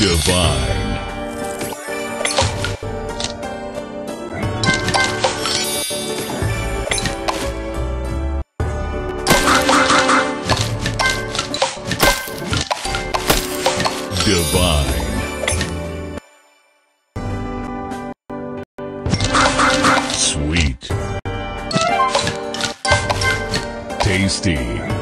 Divine. Divine. Sweet. Tasty.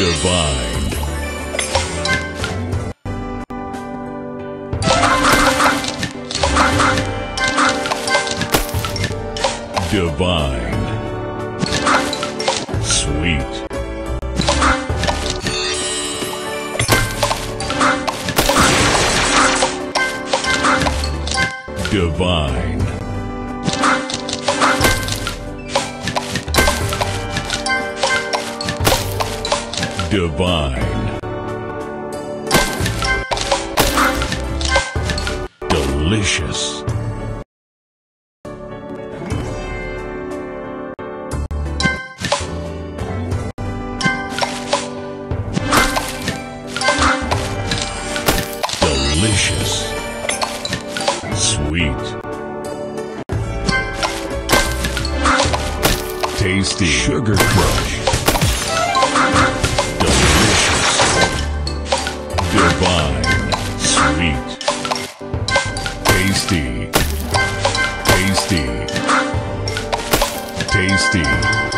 Divine. Divine. Sweet. Divine. Divine. Delicious. Delicious. Sweet. Tasty. Sugar Crush. Tasty.